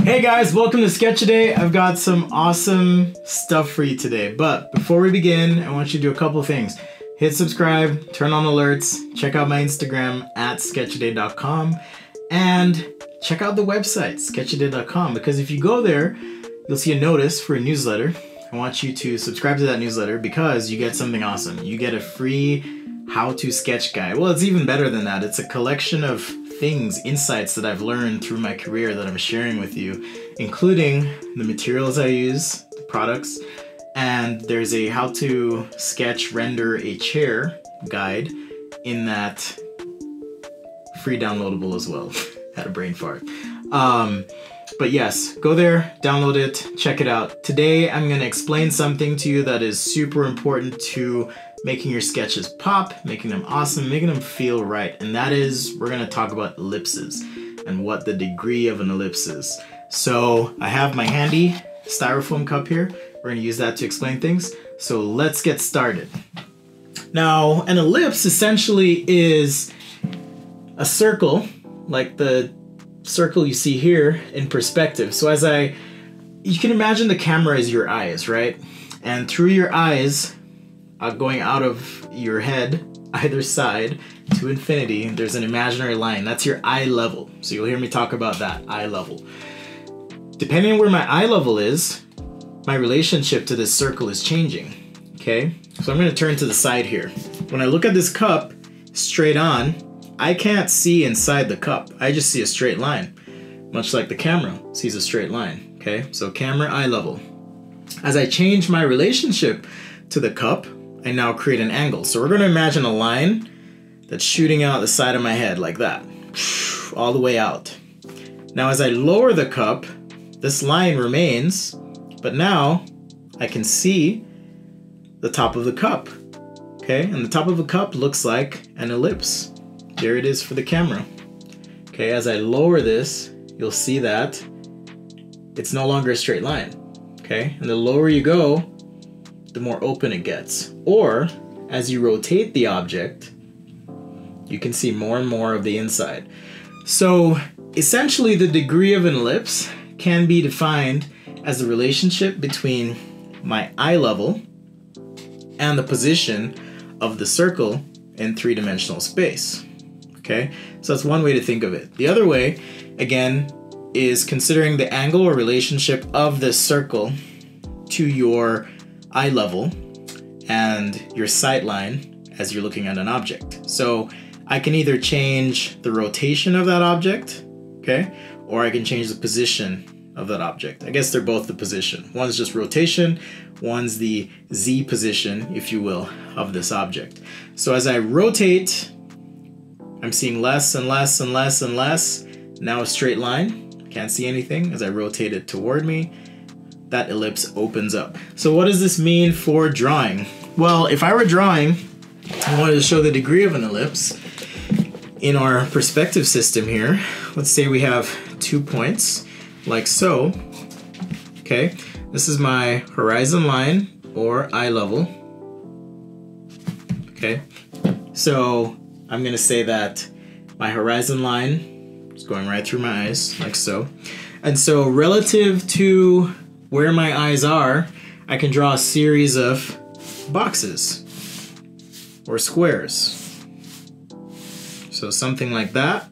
Hey guys, welcome to Sketchaday. I've got some awesome stuff for you today. But before we begin, I want you to do a couple things. Hit subscribe, turn on alerts, check out my Instagram at sketchaday.com, and check out the website, sketchaday.com, because if you go there, you'll see a notice for a newsletter. I want you to subscribe to that newsletter because you get something awesome. You get a free how to sketch guide. Well, it's even better than that. It's a collection of things, insights that I've learned through my career that I'm sharing with you, including the materials I use, the products, and there's a how to sketch render a chair guide in that free downloadable as well. Had a brain fart. Um, but yes, go there, download it, check it out. Today I'm to explain something to you that is super important to making your sketches pop, making them awesome, making them feel right. And that is, we're gonna talk about ellipses and what the degree of an ellipse is. So I have my handy styrofoam cup here. We're gonna use that to explain things. So let's get started. Now, an ellipse essentially is a circle, like the circle you see here in perspective. So as I, you can imagine the camera is your eyes, right? And through your eyes, uh, going out of your head, either side, to infinity, there's an imaginary line. That's your eye level. So you'll hear me talk about that, eye level. Depending on where my eye level is, my relationship to this circle is changing. Okay? So I'm gonna turn to the side here. When I look at this cup straight on, I can't see inside the cup. I just see a straight line. Much like the camera sees a straight line. Okay? So camera eye level. As I change my relationship to the cup, I now create an angle. So we're going to imagine a line that's shooting out the side of my head like that, all the way out. Now as I lower the cup, this line remains, but now I can see the top of the cup. Okay, and the top of a cup looks like an ellipse. There it is for the camera. Okay, as I lower this, you'll see that it's no longer a straight line. Okay, and the lower you go, the more open it gets. Or as you rotate the object, you can see more and more of the inside. So essentially the degree of an ellipse can be defined as the relationship between my eye level and the position of the circle in three-dimensional space. Okay, so that's one way to think of it. The other way, again, is considering the angle or relationship of this circle to your eye level and your sight line as you're looking at an object. So I can either change the rotation of that object, okay, or I can change the position of that object. I guess they're both the position. One's just rotation, one's the Z position, if you will, of this object. So as I rotate, I'm seeing less and less and less and less. Now a straight line, can't see anything as I rotate it toward me that ellipse opens up. So what does this mean for drawing? Well, if I were drawing, I wanted to show the degree of an ellipse in our perspective system here. Let's say we have two points, like so. Okay, this is my horizon line or eye level. Okay, so I'm gonna say that my horizon line is going right through my eyes, like so. And so relative to where my eyes are, I can draw a series of boxes or squares. So something like that.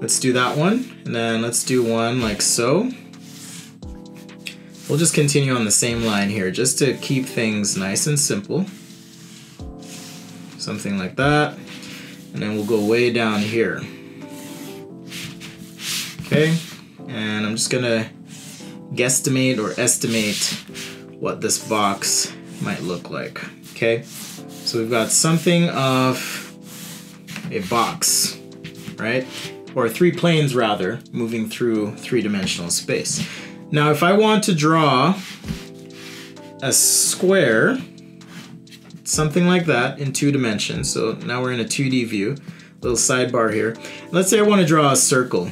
Let's do that one, and then let's do one like so. We'll just continue on the same line here, just to keep things nice and simple. Something like that. And then we'll go way down here. Okay, and I'm just gonna guesstimate or estimate what this box might look like. Okay, so we've got something of a box, right? Or three planes rather, moving through three-dimensional space. Now if I want to draw a square, something like that in two dimensions, so now we're in a 2D view, little sidebar here. Let's say I want to draw a circle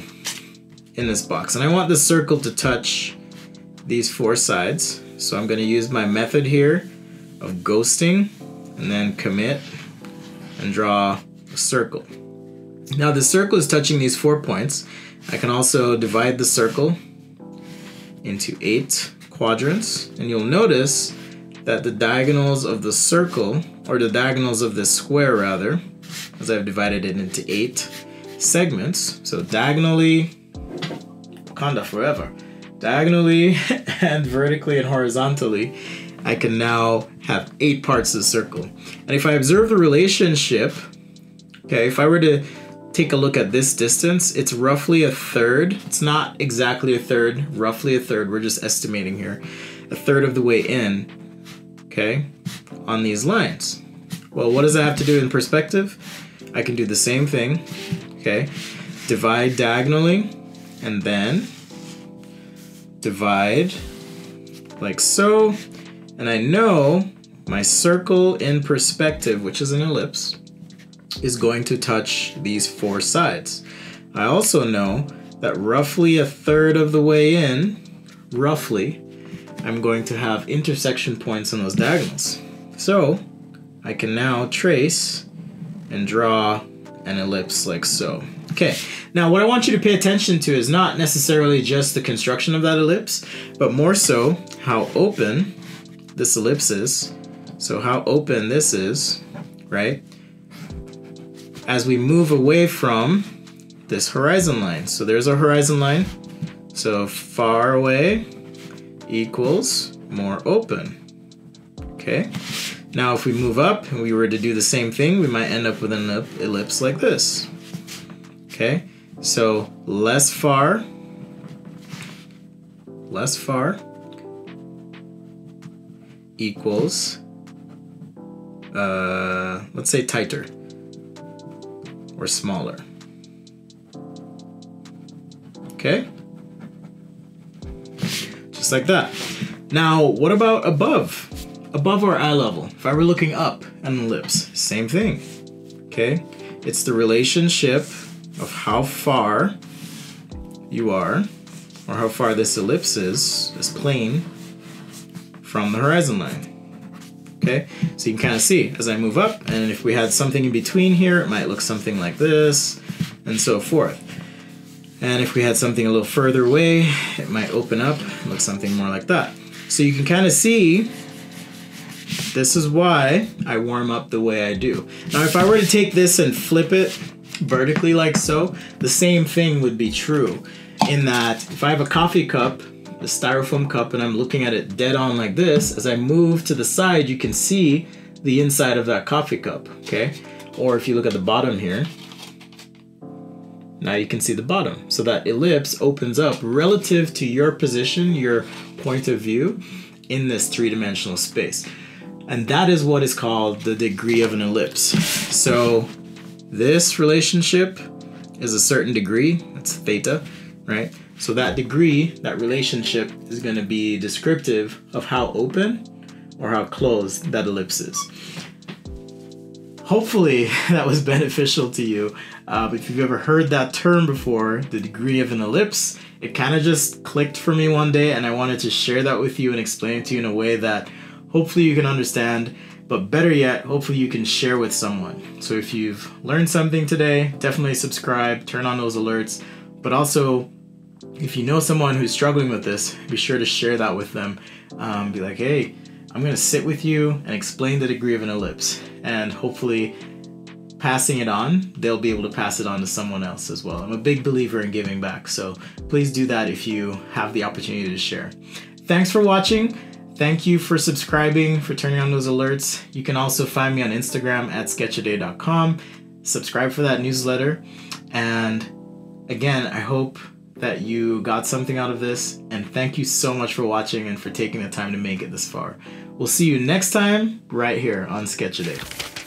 in this box, and I want the circle to touch these four sides. So I'm going to use my method here of ghosting and then commit and draw a circle. Now the circle is touching these four points. I can also divide the circle into eight quadrants, and you'll notice that the diagonals of the circle, or the diagonals of the square rather, as I've divided it into eight segments, so diagonally, Wakanda forever, diagonally and vertically and horizontally, I can now have eight parts of the circle. And if I observe the relationship, okay, if I were to take a look at this distance, it's roughly a third. It's not exactly a third, roughly a third. We're just estimating here. A third of the way in, okay, on these lines. Well, what does that have to do in perspective? I can do the same thing, okay? Divide diagonally and then divide like so. And I know my circle in perspective, which is an ellipse, is going to touch these four sides. I also know that roughly a third of the way in, roughly, I'm going to have intersection points on those diagonals. So I can now trace and draw an ellipse like so. Okay, now what I want you to pay attention to is not necessarily just the construction of that ellipse, but more so how open this ellipse is. So how open this is, right? As we move away from this horizon line. So there's our horizon line. So far away equals more open. Okay. Now if we move up and we were to do the same thing, we might end up with an ellipse like this. Okay. So less far, less far equals, uh, let's say tighter or smaller. Okay? Just like that. Now, what about above? Above our eye level, if I were looking up at an ellipse, same thing. Okay? It's the relationship of how far you are, or how far this ellipse is, this plane, from the horizon line. Okay, so you can kind of see as I move up, and if we had something in between here, it might look something like this, and so forth. And if we had something a little further away, it might open up look something more like that. So you can kind of see this is why I warm up the way I do. Now, if I were to take this and flip it vertically like so, the same thing would be true. In that, if I have a coffee cup, a styrofoam cup, and I'm looking at it dead on like this, as I move to the side, you can see the inside of that coffee cup, okay? Or if you look at the bottom here, now you can see the bottom. So that ellipse opens up relative to your position, your point of view in this three-dimensional space. And that is what is called the degree of an ellipse. So this relationship is a certain degree, that's theta, right? So that degree, that relationship is gonna be descriptive of how open or how closed that ellipse is. Hopefully that was beneficial to you. Uh, if you've ever heard that term before, the degree of an ellipse, it kind of just clicked for me one day and I wanted to share that with you and explain it to you in a way that hopefully you can understand, but better yet, hopefully you can share with someone. So if you've learned something today, definitely subscribe, turn on those alerts, but also if you know someone who's struggling with this, be sure to share that with them. Um, be like, hey, I'm going to sit with you and explain the degree of an ellipse. And hopefully, passing it on, they'll be able to pass it on to someone else as well. I'm a big believer in giving back, so please do that if you have the opportunity to share. Thanks for watching. Thank you for subscribing, for turning on those alerts. You can also find me on Instagram at sketchaday.com. Subscribe for that newsletter. And again, I hope that you got something out of this. And thank you so much for watching and for taking the time to make it this far. We'll see you next time right here on Sketchaday.